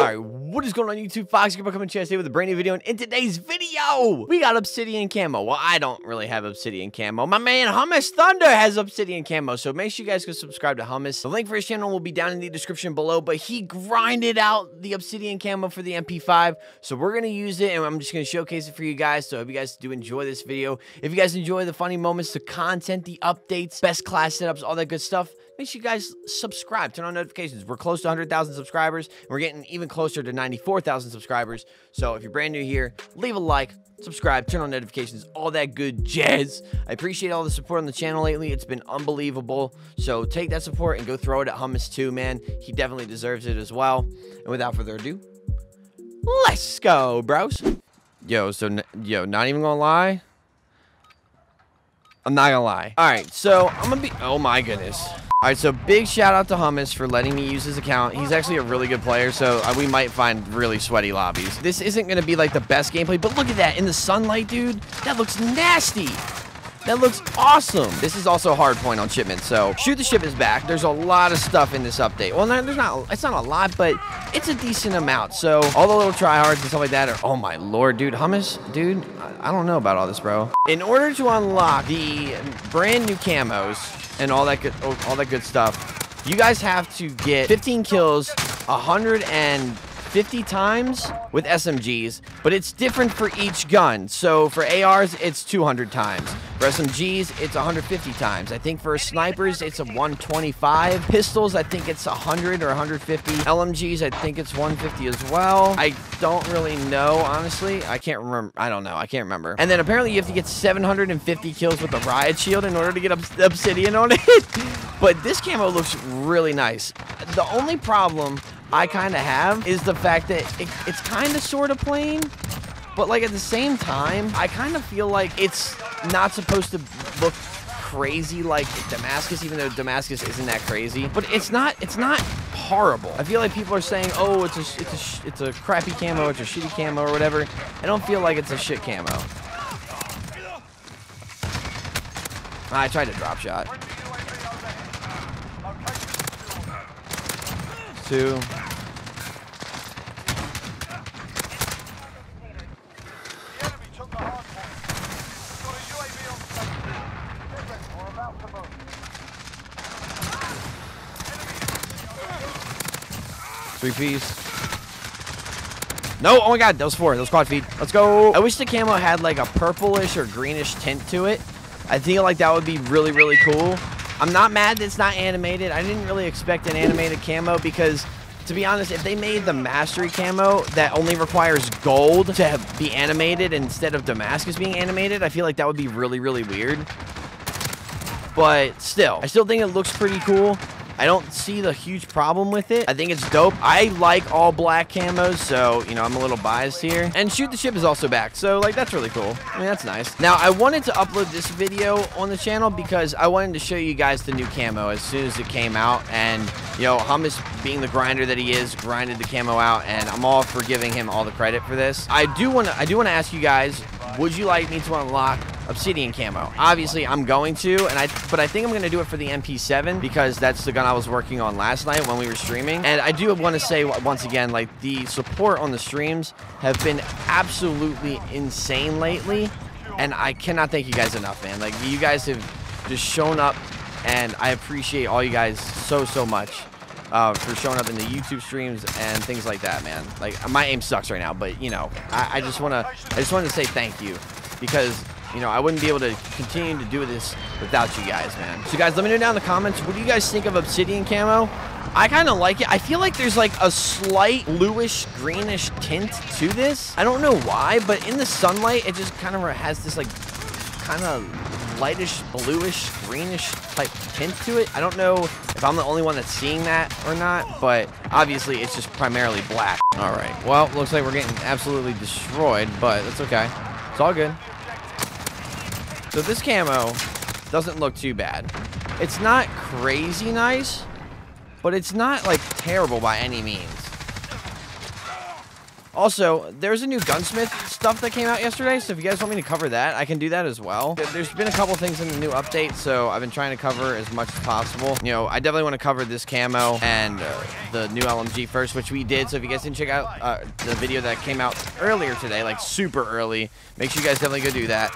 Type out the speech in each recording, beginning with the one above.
Alright, what is going on YouTube? Foxy Grandpa coming to you today with a brand new video, and in today's video, we got Obsidian Camo. Well, I don't really have Obsidian Camo. My man Hummus Thunder has Obsidian Camo, so make sure you guys go subscribe to Hummus. The link for his channel will be down in the description below, but he grinded out the Obsidian Camo for the MP5, so we're going to use it, and I'm just going to showcase it for you guys, so I hope you guys do enjoy this video. If you guys enjoy the funny moments, the content, the updates, best class setups, all that good stuff, make sure you guys subscribe, turn on notifications. We're close to 100,000 subscribers, we're getting even closer to 94,000 subscribers. So if you're brand new here, leave a like, subscribe, turn on notifications, all that good jazz. I appreciate all the support on the channel lately. It's been unbelievable. So take that support and go throw it at Hummus too, man. He definitely deserves it as well. And without further ado, let's go, bros. Yo, so, yo, not even gonna lie. I'm not gonna lie. All right, so I'm gonna be, oh my goodness. All right, so big shout out to Hummus for letting me use his account. He's actually a really good player, so uh, we might find really sweaty lobbies. This isn't going to be like the best gameplay, but look at that. In the sunlight, dude, that looks nasty. That looks awesome. This is also hard point on shipment, so shoot the ship is back. There's a lot of stuff in this update. Well, there's not, it's not a lot, but it's a decent amount. So all the little tryhards and stuff like that are, oh my lord, dude, Hummus, dude, I don't know about all this, bro. In order to unlock the brand new camos, and all that good all that good stuff. You guys have to get 15 kills, 100 and 50 times with SMGs, but it's different for each gun. So for ARs, it's 200 times. For SMGs, it's 150 times. I think for snipers, it's a 125. Pistols, I think it's 100 or 150. LMGs, I think it's 150 as well. I don't really know, honestly. I can't remember. I don't know. I can't remember. And then apparently you have to get 750 kills with the Riot Shield in order to get Obsidian on it. but this camo looks really nice. The only problem I kind of have is the fact that it, it's kind of sort of plain, but like at the same time, I kind of feel like it's not supposed to look crazy like Damascus, even though Damascus isn't that crazy. But it's not. It's not horrible. I feel like people are saying, "Oh, it's a it's a it's a crappy camo, it's a shitty camo, or whatever." I don't feel like it's a shit camo. I tried to drop shot. Two. Three piece. No, oh my god, that was four. That was quad feed. Let's go. I wish the camo had like a purplish or greenish tint to it. I feel like that would be really, really cool. I'm not mad that it's not animated. I didn't really expect an animated camo because, to be honest, if they made the Mastery camo that only requires gold to be animated instead of Damascus being animated, I feel like that would be really, really weird. But still, I still think it looks pretty cool. I don't see the huge problem with it. I think it's dope. I like all black camos, so, you know, I'm a little biased here. And Shoot the Ship is also back, so, like, that's really cool. I mean, that's nice. Now, I wanted to upload this video on the channel because I wanted to show you guys the new camo as soon as it came out. And, you know, Hummus, being the grinder that he is, grinded the camo out, and I'm all for giving him all the credit for this. I do want to, I do want to ask you guys, would you like me to unlock Obsidian camo? Obviously, I'm going to, and I but I think I'm going to do it for the MP7 because that's the gun I was working on last night when we were streaming. And I do want to say once again, like the support on the streams have been absolutely insane lately, and I cannot thank you guys enough, man. Like you guys have just shown up, and I appreciate all you guys so so much. Uh, for showing up in the YouTube streams and things like that, man. Like my aim sucks right now, but you know, I, I just wanna, I just wanted to say thank you because you know I wouldn't be able to continue to do this without you guys, man. So guys, let me know down in the comments. What do you guys think of Obsidian camo? I kind of like it. I feel like there's like a slight bluish greenish tint to this. I don't know why, but in the sunlight, it just kind of has this like kind of lightish, bluish, greenish type tint to it. I don't know if I'm the only one that's seeing that or not, but obviously it's just primarily black. All right, well, looks like we're getting absolutely destroyed, but that's okay. It's all good. So this camo doesn't look too bad. It's not crazy nice, but it's not like terrible by any means. Also, there's a new gunsmith stuff that came out yesterday, so if you guys want me to cover that, I can do that as well. There's been a couple things in the new update, so I've been trying to cover as much as possible. You know, I definitely want to cover this camo and uh, the new LMG first, which we did. So if you guys didn't check out uh, the video that came out earlier today, like super early, make sure you guys definitely go do that.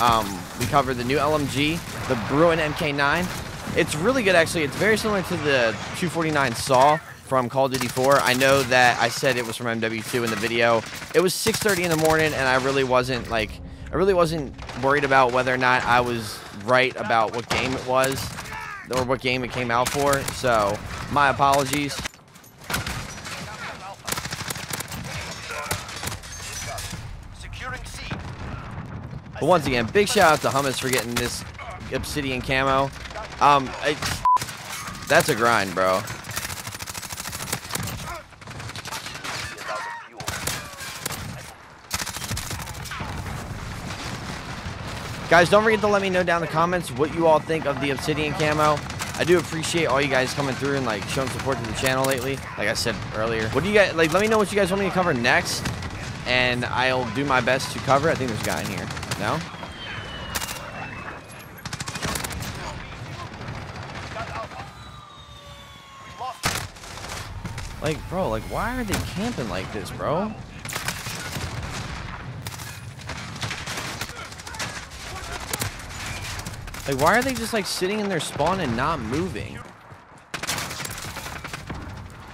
Um, we covered the new LMG, the Bruin MK9. It's really good, actually. It's very similar to the 249 Saw from Call of Duty 4. I know that I said it was from MW2 in the video. It was 6.30 in the morning, and I really wasn't, like, I really wasn't worried about whether or not I was right about what game it was or what game it came out for. So, my apologies. But once again, big shout out to Hummus for getting this obsidian camo. Um, I, that's a grind, bro. Guys, don't forget to let me know down in the comments what you all think of the obsidian camo. I do appreciate all you guys coming through and like showing support to the channel lately. Like I said earlier. What do you guys like? Let me know what you guys want me to cover next, and I'll do my best to cover. I think there's a guy in here. No. Like, bro, like, why are they camping like this, bro? Like, why are they just, like, sitting in their spawn and not moving?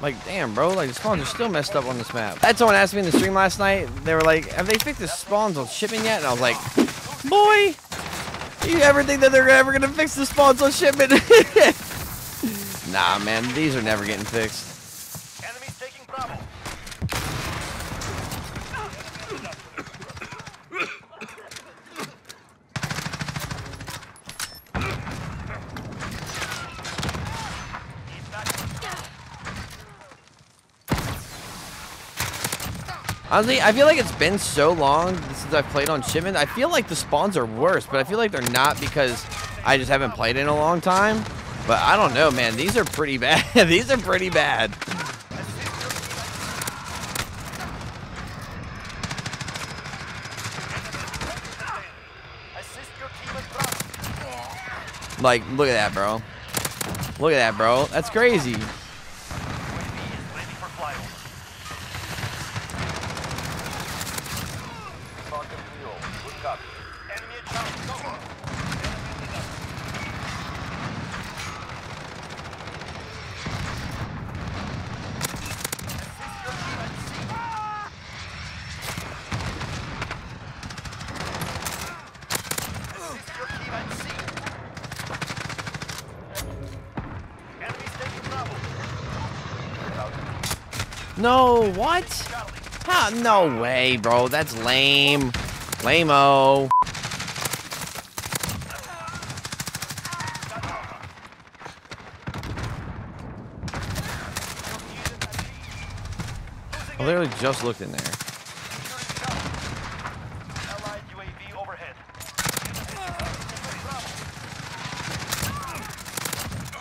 Like, damn, bro. Like, the spawns are still messed up on this map. I had someone ask me in the stream last night. They were like, have they fixed the spawns on shipping yet? And I was like, boy, you ever think that they're ever going to fix the spawns on shipment? nah, man. These are never getting fixed. Honestly, I feel like it's been so long since I've played on Shipment. I feel like the spawns are worse, but I feel like they're not because I just haven't played in a long time. But I don't know, man. These are pretty bad. These are pretty bad. Like, look at that, bro. Look at that, bro. That's crazy. No, what? Huh, no way, bro. That's lame. Lame-o. I literally just looked in there.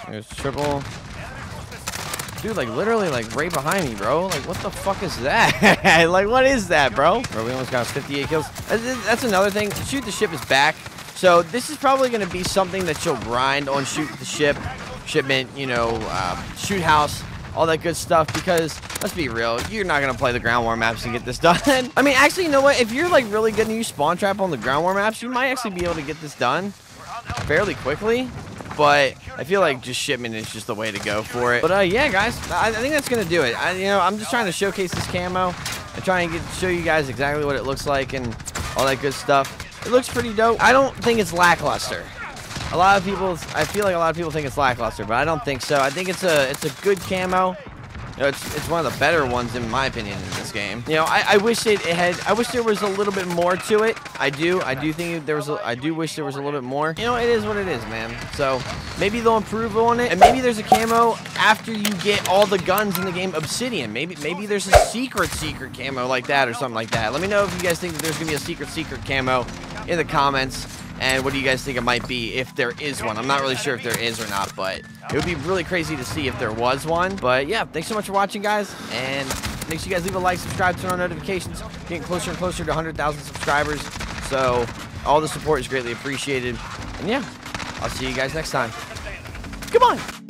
There's triple. Dude, like, literally, like, right behind me, bro. Like, what the fuck is that? like, what is that, bro? Bro, we almost got 58 kills. That's another thing. Shoot the ship is back. So, this is probably going to be something that you'll grind on Shoot the Ship, Shipment, you know, uh, Shoot House, all that good stuff. Because, let's be real, you're not going to play the ground war maps and get this done. I mean, actually, you know what? If you're, like, really good and you spawn trap on the ground war maps, you might actually be able to get this done fairly quickly but I feel like just shipment is just the way to go for it. But uh, yeah, guys, I, I think that's gonna do it. I, you know, I'm just trying to showcase this camo and try and get, show you guys exactly what it looks like and all that good stuff. It looks pretty dope. I don't think it's lackluster. A lot of people, I feel like a lot of people think it's lackluster, but I don't think so. I think it's a, it's a good camo. You know, it's, it's one of the better ones in my opinion in this game. You know, I, I wish it, it, had, I wish there was a little bit more to it. I do, I do think there was, a, I do wish there was a little bit more. You know, it is what it is, man. So maybe they'll improve on it, and maybe there's a camo after you get all the guns in the game Obsidian. Maybe, maybe there's a secret, secret camo like that or something like that. Let me know if you guys think that there's gonna be a secret, secret camo in the comments and what do you guys think it might be if there is one. I'm not really sure if there is or not, but it would be really crazy to see if there was one. But yeah, thanks so much for watching, guys, and make sure you guys leave a like, subscribe, turn on notifications. Getting closer and closer to 100,000 subscribers, so all the support is greatly appreciated. And yeah, I'll see you guys next time. Come on!